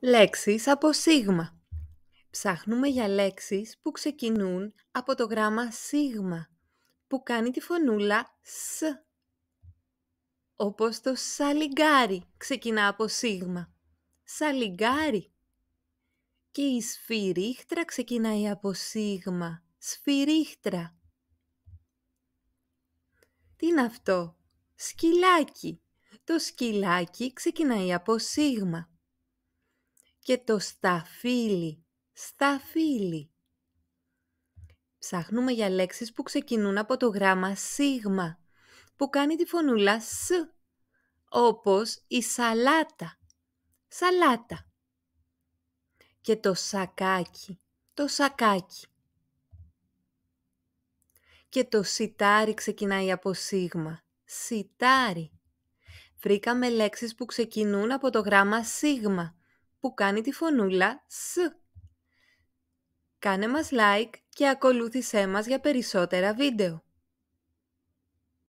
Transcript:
Λέξεις από σίγμα. Ψάχνουμε για λέξεις που ξεκινούν από το γράμμα σίγμα, που κάνει τη φωνούλα σ. Όπως το σαλιγκάρι ξεκινά από σίγμα. Σαλιγκάρι. Και η σφυρίχτρα ξεκινάει από σίγμα. Σφυρίχτρα. Τι είναι αυτό; Σκυλάκι. Το σκυλάκι ξεκινάει από σίγμα και το σταφύλι, σταφύλι. Ψάχνουμε για λέξεις που ξεκινούν από το γράμμα σίγμα, που κάνει τη φωνούλα σ, όπως η σαλάτα, σαλάτα. Και το σακάκι, το σακάκι. Και το σιτάρι ξεκινάει από σίγμα, σιτάρι. Βρήκαμε λέξεις που ξεκινούν από το γράμμα σίγμα, που κάνει τη φωνούλα «σ». Κάνε μας like και ακολούθησέ μας για περισσότερα βίντεο.